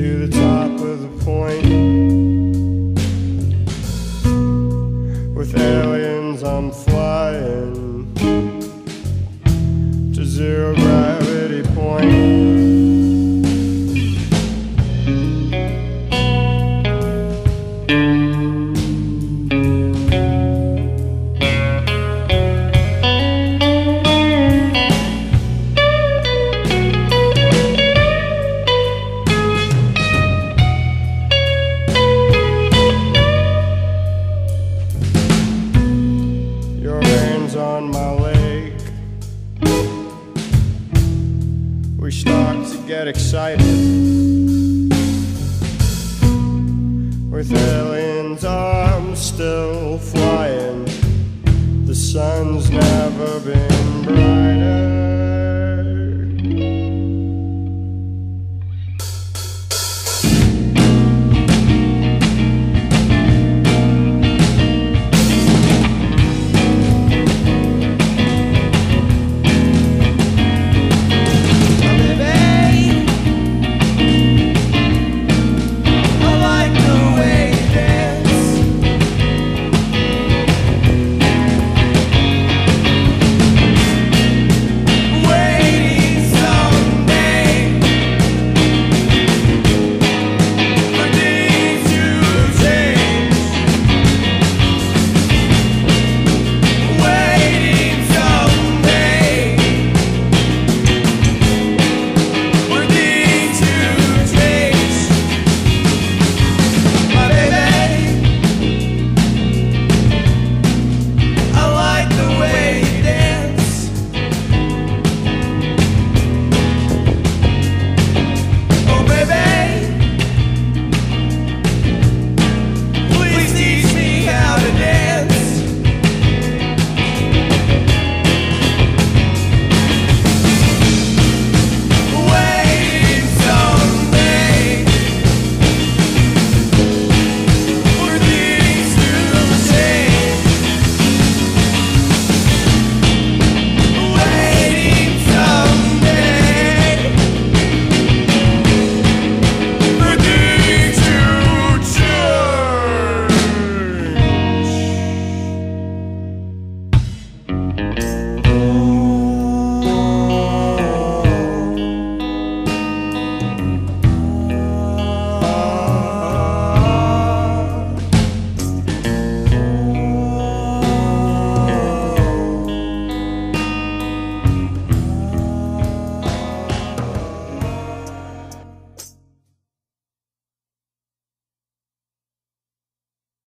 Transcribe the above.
to the top of the point. With aliens, I'm flying to zero gravity. excited. With Ellen's arms still flying, the sun's never been.